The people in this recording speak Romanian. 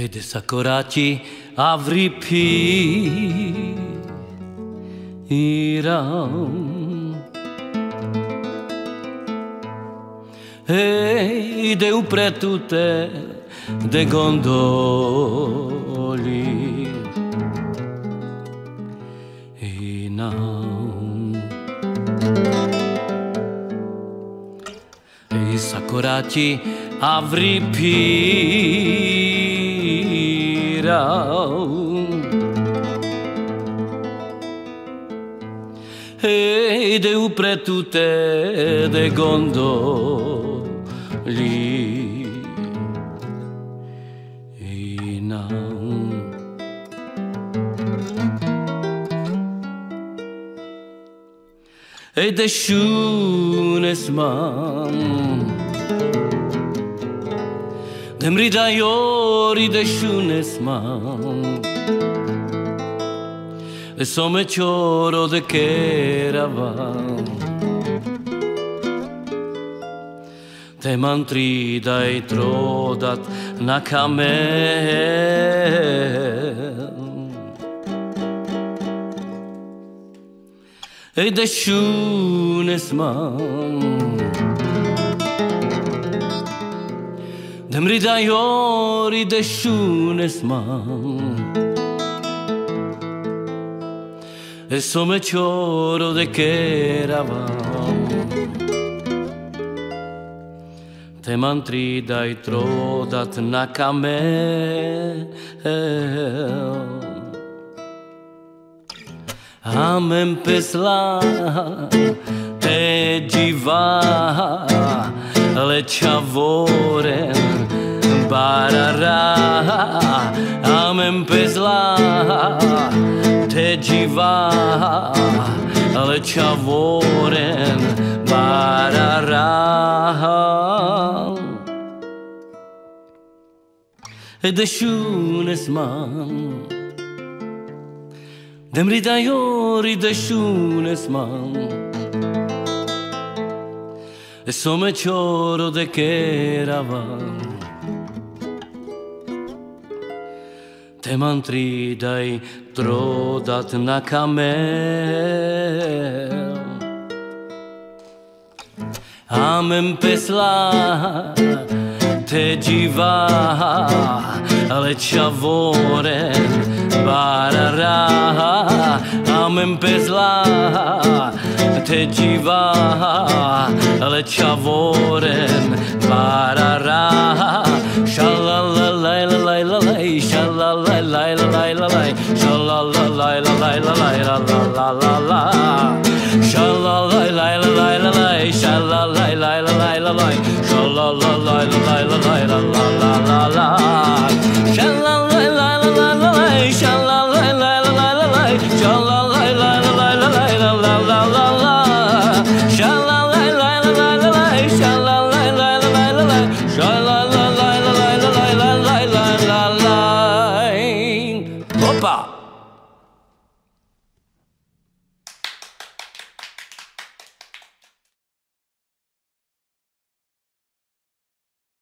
Vede sakurati avripi. Iram. E de preto te de gondoli e Ei sakurati avripi. Ede u pretute de gondo li. Inam de shunes man Dem ridaiori de shunes man E some choro de keravan Te mantrida i trodat na kamel E de shunes man Dem ridai ori de shunes man Eso me choro de que era Te mantri dai trodat na kame Amem pesla te givar le chavoren barara Amen pesla te jiva. Le chavoren barara E de shunes man Dem ridaiori de shunes man eso me choro de que era Te mantri dai trodat na camel. Am empesla te giva ale ciavore barará, amem pezlá, te divá, ale chavoren, barará, shalalalalalay, shalalalalalay, shalalalalalay, shalalalalalay, shalalalalalay.